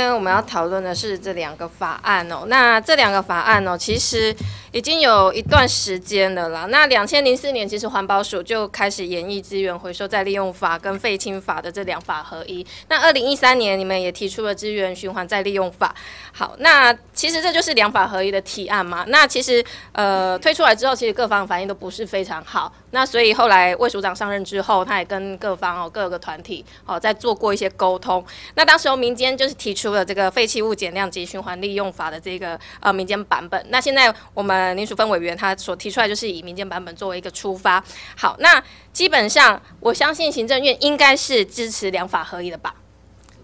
今天我们要讨论的是这两个法案哦。那这两个法案哦，其实已经有一段时间了啦。那两千零四年，其实环保署就开始演绎资源回收再利用法跟废青法的这两法合一。那二零一三年，你们也提出了资源循环再利用法。好，那其实这就是两法合一的提案嘛。那其实呃推出来之后，其实各方反应都不是非常好。那所以后来魏署长上任之后，他也跟各方哦各个团体哦在做过一些沟通。那当时候民间就是提出了这个废弃物减量及循环利用法的这个呃民间版本。那现在我们呃林淑芬委员他所提出来就是以民间版本作为一个出发。好，那基本上我相信行政院应该是支持两法合一的吧。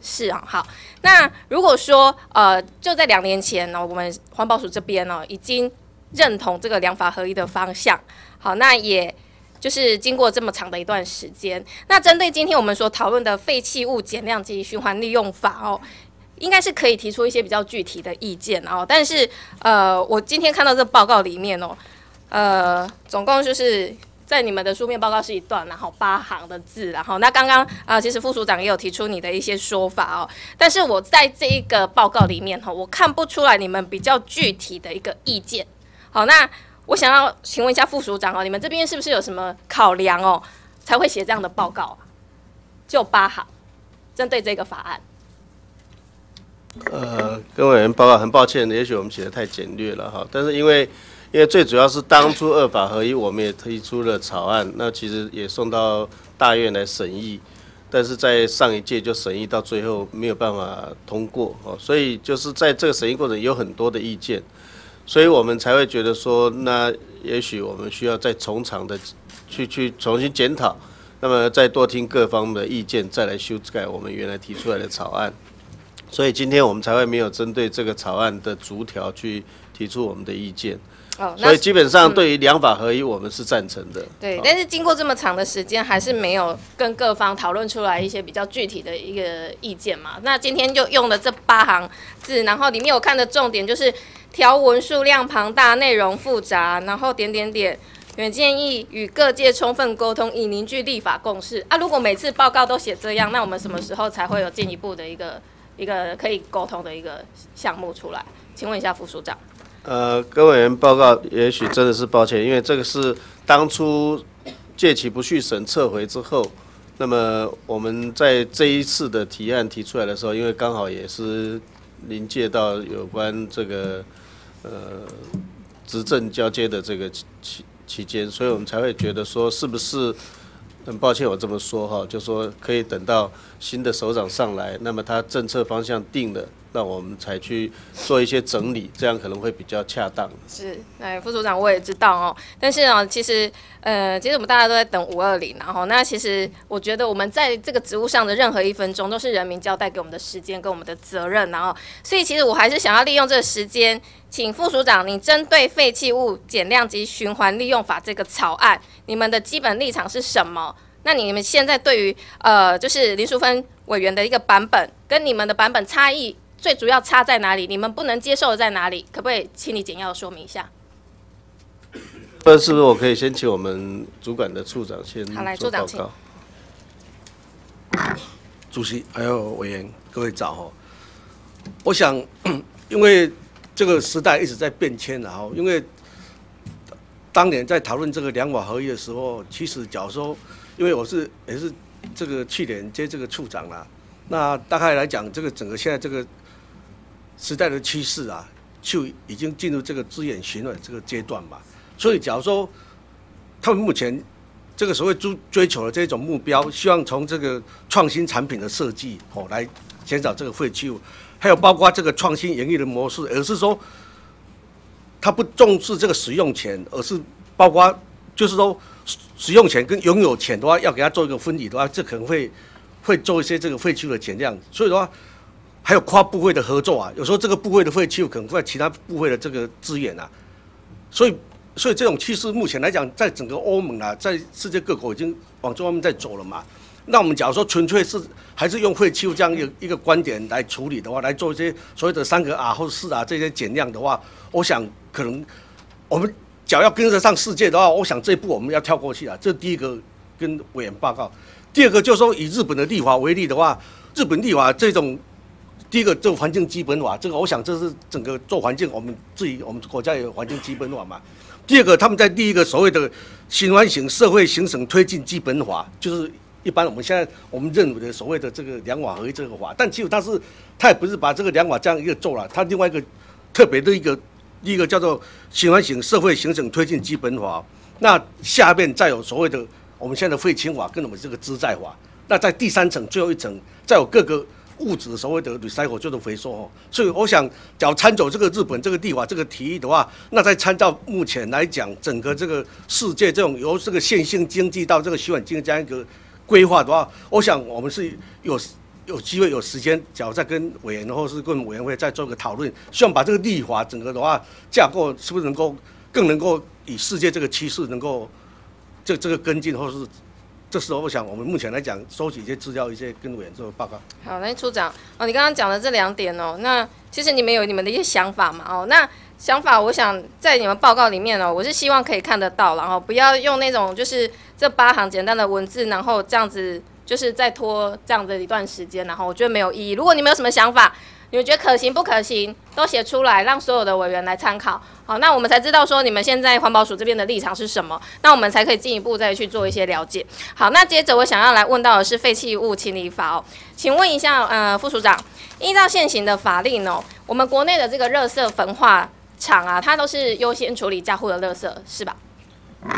是啊，好。那如果说呃，就在两年前呢，我们环保署这边呢，已经认同这个两法合一的方向。好，那也就是经过这么长的一段时间，那针对今天我们所讨论的废弃物减量及循环利用法哦，应该是可以提出一些比较具体的意见哦。但是呃，我今天看到这报告里面哦，呃，总共就是。在你们的书面报告是一段，然后八行的字，然后那刚刚啊，其实副署长也有提出你的一些说法哦，但是我在这一个报告里面哈，我看不出来你们比较具体的一个意见。好，那我想要请问一下副署长哦，你们这边是不是有什么考量哦，才会写这样的报告啊？就八行，针对这个法案。呃，各位委员报告，很抱歉，也许我们写的太简略了哈，但是因为。因为最主要是当初二法合一，我们也推出了草案，那其实也送到大院来审议，但是在上一届就审议到最后没有办法通过哦，所以就是在这个审议过程有很多的意见，所以我们才会觉得说，那也许我们需要再从长的去去重新检讨，那么再多听各方的意见，再来修改我们原来提出来的草案，所以今天我们才会没有针对这个草案的逐条去提出我们的意见。哦，所以基本上对于两法合一，我们是赞成的。对，但是经过这么长的时间，还是没有跟各方讨论出来一些比较具体的一个意见嘛？那今天就用了这八行字，然后里面我看的重点就是条文数量庞大、内容复杂，然后点点点，原建议与各界充分沟通，以凝聚立法共识。啊，如果每次报告都写这样，那我们什么时候才会有进一步的一个一个可以沟通的一个项目出来？请问一下副署长。呃，各位委员报告，也许真的是抱歉，因为这个是当初借期不续审撤回之后，那么我们在这一次的提案提出来的时候，因为刚好也是临界到有关这个呃执政交接的这个期期期间，所以我们才会觉得说，是不是很抱歉我这么说哈，就说可以等到新的首长上来，那么他政策方向定了。那我们才去做一些整理，这样可能会比较恰当。是，哎，副组长我也知道哦，但是呢，其实，呃，其实我们大家都在等五二零，然后那其实我觉得我们在这个职务上的任何一分钟，都是人民交代给我们的时间跟我们的责任，然后，所以其实我还是想要利用这个时间，请副署长，你针对废弃物减量及循环利用法这个草案，你们的基本立场是什么？那你们现在对于呃，就是林淑芬委员的一个版本，跟你们的版本差异？最主要差在哪里？你们不能接受的在哪里？可不可以请你简要说明一下？呃，是不是我可以先请我们主管的处长先好来，处长请。主席还有委员，各位早哦。我想，因为这个时代一直在变迁，然后因为当年在讨论这个两法合一的时候，其实假如说，因为我是也是这个去年接这个处长啦，那大概来讲，这个整个现在这个。时代的趋势啊，就已经进入这个资源循环这个阶段嘛。所以，假如说他们目前这个所谓追追求的这种目标，希望从这个创新产品的设计哦来减少这个废弃物，还有包括这个创新盈利的模式，而是说他不重视这个使用权，而是包括就是说使用权跟拥有权的话，要给他做一个分离的话，这可能会会做一些这个废弃物的减量。所以的话。还有跨部会的合作啊，有时候这个部会的废弃物可能在其他部会的这个资源啊，所以所以这种趋势目前来讲，在整个欧盟啊，在世界各国已经往这方面在走了嘛。那我们假如说纯粹是还是用废弃物这样一个一个观点来处理的话，来做一些所谓的三个啊或者四啊这些减量的话，我想可能我们假要跟得上世界的话，我想这一步我们要跳过去啊。这第一个跟委员报告，第二个就是说以日本的立法为例的话，日本立法这种。第一个，这个环境基本法，这个我想这是整个做环境，我们自己我们国家有环境基本法嘛。第二个，他们在第一个所谓的循环型社会行省推进基本法，就是一般我们现在我们认为的所谓的这个两法合一这个法，但其实它是它也不是把这个两法这样一个做了，它另外一个特别的一个一个叫做循环型社会行省推进基本法。那下面再有所谓的我们现在废青法跟我们这个资债法。那在第三层最后一层再有各个。物质所谓的 recycle 就是回收哦，所以我想，假如参走这个日本这个地法这个提议的话，那在参照目前来讲，整个这个世界这种由这个线性经济到这个循环经济这样一个规划的话，我想我们是有有机会有时间，假如再跟委员或是跟委员会再做个讨论，希望把这个立法整个的话架构是不是能够更能够以世界这个趋势能够这这个跟进或是。这时候，我想我们目前来讲，收集一些资料，一些跟委员做报告。好，那处长哦，你刚刚讲的这两点哦，那其实你们有你们的一些想法嘛？哦，那想法，我想在你们报告里面哦，我是希望可以看得到，然后不要用那种就是这八行简单的文字，然后这样子就是再拖这样的一段时间，然后我觉得没有意义。如果你们有什么想法，你们觉得可行不可行，都写出来，让所有的委员来参考。好，那我们才知道说你们现在环保署这边的立场是什么，那我们才可以进一步再去做一些了解。好，那接着我想要来问到的是废弃物清理法哦，请问一下，呃，副署长，依照现行的法令哦，我们国内的这个垃圾焚化厂啊，它都是优先处理家户的垃圾，是吧？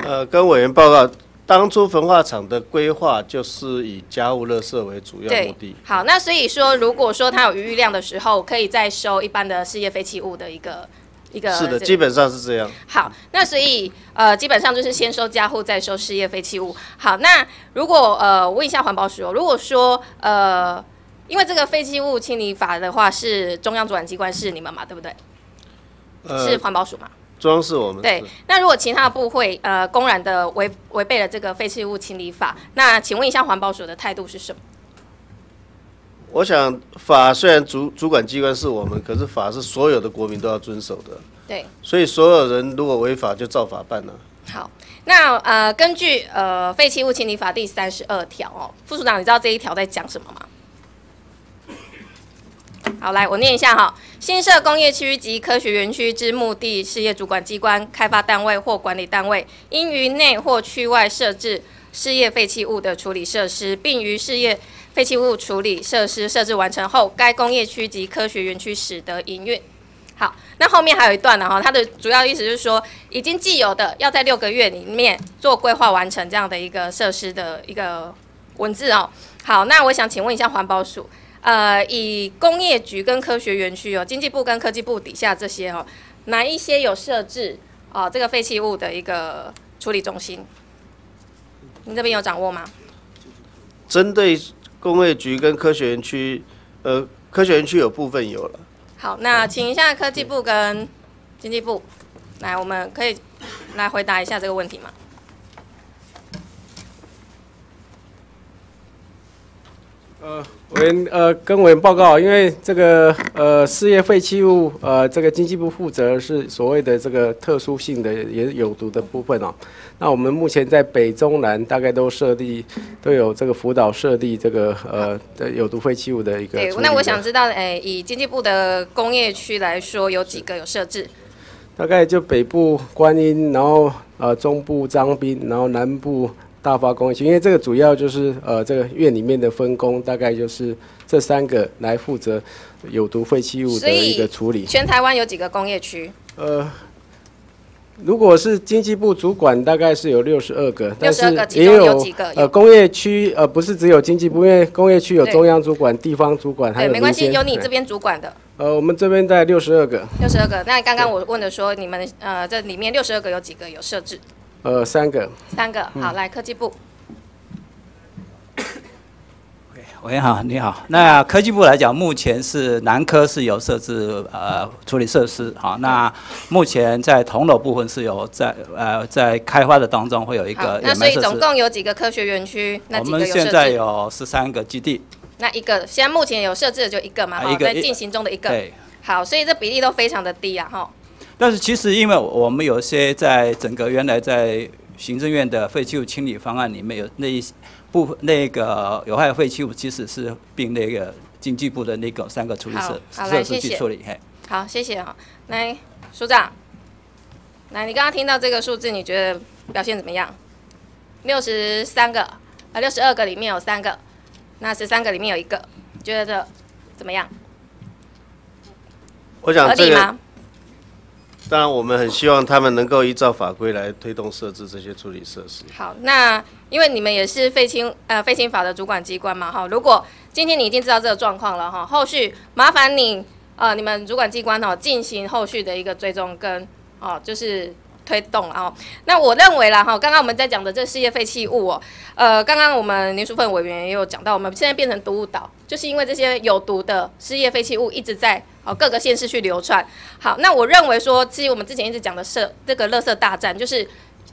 呃，跟委员报告。当初焚化厂的规划就是以家务垃圾为主要目的。好，那所以说，如果说它有余量的时候，可以再收一般的事业废弃物的一个一个。是的，基本上是这样。好，那所以呃，基本上就是先收家户，再收事业废弃物。好，那如果呃，问一下环保署，如果说呃，因为这个废弃物清理法的话，是中央主管机关是你们嘛，对不对？是环保署嘛？装饰我们对，那如果其他的部会呃公然的违违背了这个废弃物清理法，那请问一下环保署的态度是什么？我想法虽然主主管机关是我们，可是法是所有的国民都要遵守的。对，所以所有人如果违法就照法办了。好，那呃根据呃废弃物清理法第三十二条哦，副署长你知道这一条在讲什么吗？好，来我念一下哈。新设工业区及科学园区之目的事业主管机关、开发单位或管理单位，应于内或区外设置事业废弃物的处理设施，并于事业废弃物处理设施设置完成后，该工业区及科学园区使得营运。好，那后面还有一段呢哈，它的主要意思就是说，已经既有的要在六个月里面做规划完成这样的一个设施的一个文字哦。好，那我想请问一下环保署。呃，以工业局跟科学园区哦，经济部跟科技部底下这些哦，哪一些有设置哦这个废弃物的一个处理中心？你这边有掌握吗？针对工业局跟科学园区，呃，科学园区有部分有了。好，那请一下科技部跟经济部来，我们可以来回答一下这个问题吗？呃，委员呃，跟委员报告，因为这个呃，事业废弃物呃，这个经济部负责是所谓的这个特殊性的也有毒的部分哦。那我们目前在北中南大概都设立都有这个辅导设立这个呃的有毒废弃物的一个。对，那我想知道，哎，以经济部的工业区来说，有几个有设置？大概就北部观音，然后呃中部张滨，然后南部。大发工业区，因为这个主要就是呃，这个院里面的分工大概就是这三个来负责有毒废弃物的一个处理。全台湾有几个工业区？呃，如果是经济部主管，大概是有六十二个，但是也有几个呃工业区呃不是只有经济部，因为工业区有中央主管、地方主管，还有没关系，有你这边主管的。呃，我们这边在六十二个。六十二个，那刚刚我问的说，你们呃这里面六十二个有几个有设置？呃，三个，三个，好，来科技部。喂，好，你好。那科技部来讲，目前是南科是有设置呃处理设施，好，那目前在铜楼部分是有在呃在开发的当中会有一个那所以总共有几个科学园区？我们现在有十三个基地。那一个，现在目前有设置的就一个嘛？好，在进行中的一个。对。好，所以这比例都非常的低啊，哈。但是其实，因为我们有些在整个原来在行政院的废弃物清理方案里面有那一部分那个有害废弃物，其实是并那个经济部的那个三个处理好设施谢谢去处理。嘿，好，谢谢啊。来，署长，来，你刚刚听到这个数字，你觉得表现怎么样？六十三个，啊，六十二个里面有三个，那十三个里面有一个，你觉得怎么样？我想这个合理吗？当然我们很希望他们能够依照法规来推动设置这些处理设施。好，那因为你们也是废清呃废清法的主管机关嘛，哈，如果今天你已经知道这个状况了哈，后续麻烦你呃你们主管机关哦进行后续的一个追踪跟哦就是推动了哦。那我认为啦哈，刚刚我们在讲的这事业废弃物哦，呃，刚刚我们林淑芬委员也有讲到，我们现在变成毒物岛，就是因为这些有毒的失业废弃物一直在哦各个县市去流窜。好，那我认为说，其实我们之前一直讲的社这个垃圾大战，就是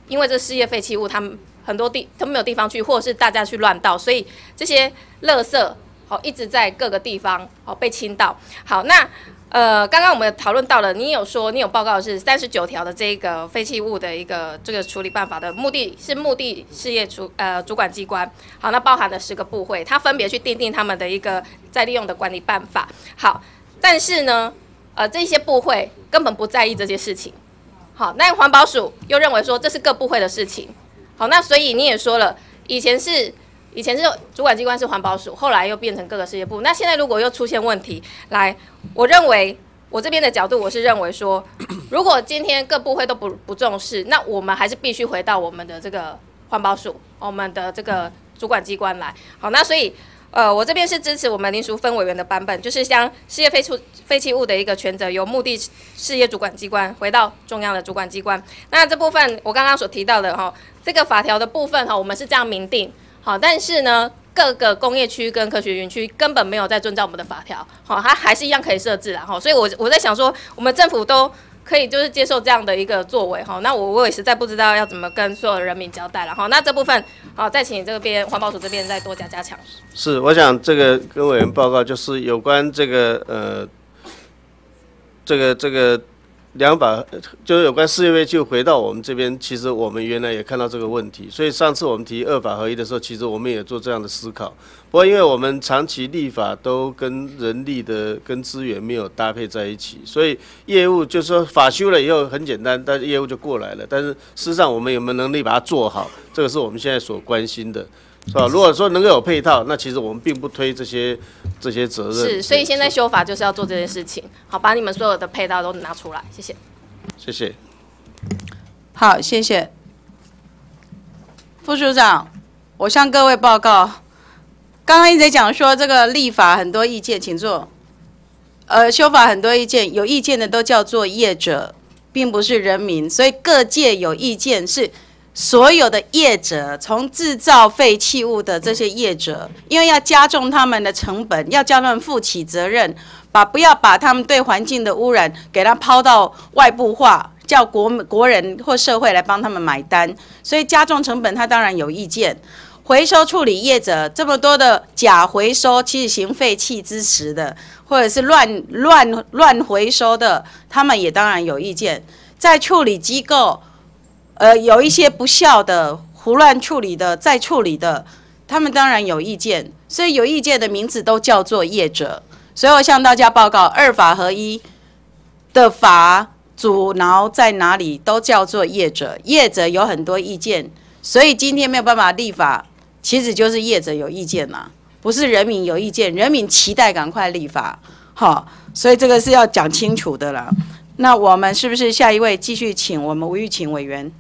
因为这失业废弃物，他们很多地他们没有地方去，或者是大家去乱倒，所以这些垃圾好一直在各个地方好被倾倒。好，那呃，刚刚我们讨论到了，你有说你有报告是三十九条的这个废弃物的一个这个处理办法的目的是目的事业主呃主管机关。好，那包含了十个部会，它分别去定定他们的一个再利用的管理办法。好，但是呢，呃，这些部会根本不在意这些事情。好，那环保署又认为说这是各部会的事情。好，那所以你也说了，以前是以前是主管机关是环保署，后来又变成各个事业部。那现在如果又出现问题，来，我认为我这边的角度，我是认为说，如果今天各部会都不不重视，那我们还是必须回到我们的这个环保署，我们的这个主管机关来。好，那所以。呃，我这边是支持我们林淑芬委员的版本，就是将事业废除废弃物的一个权责由目的事业主管机关回到中央的主管机关。那这部分我刚刚所提到的哈，这个法条的部分哈，我们是这样明定好，但是呢，各个工业区跟科学园区根本没有在遵照我们的法条，好，它还是一样可以设置啦哈。所以我我在想说，我们政府都。可以就是接受这样的一个作为哈，那我我也实在不知道要怎么跟所有人民交代了哈。那这部分好，再请这边环保署这边再多加加强。是，我想这个跟委员报告就是有关这个呃，这个这个。两法就是有关事业费，就回到我们这边。其实我们原来也看到这个问题，所以上次我们提二法合一的时候，其实我们也做这样的思考。不过因为我们长期立法都跟人力的跟资源没有搭配在一起，所以业务就是说法修了以后很简单，但是业务就过来了。但是事实上我们有没有能力把它做好，这个是我们现在所关心的。是吧？如果说能够有配套，那其实我们并不推这些这些责任。是，所以现在修法就是要做这件事情。好，把你们所有的配套都拿出来，谢谢。谢谢。好，谢谢。副署长，我向各位报告，刚刚一直讲说这个立法很多意见，请坐。呃，修法很多意见，有意见的都叫做业者，并不是人民，所以各界有意见是。所有的业者，从制造废弃物的这些业者，因为要加重他们的成本，要叫他们负起责任，把不要把他们对环境的污染给他抛到外部化，叫国国人或社会来帮他们买单，所以加重成本，他当然有意见。回收处理业者这么多的假回收，其实行废弃之时的，或者是乱乱乱回收的，他们也当然有意见。在处理机构。呃，有一些不孝的、胡乱处理的、再处理的，他们当然有意见，所以有意见的名字都叫做业者。所以我向大家报告，二法合一的法阻挠在哪里，都叫做业者。业者有很多意见，所以今天没有办法立法，其实就是业者有意见嘛，不是人民有意见，人民期待赶快立法，好，所以这个是要讲清楚的啦。那我们是不是下一位继续请我们吴玉琴委员？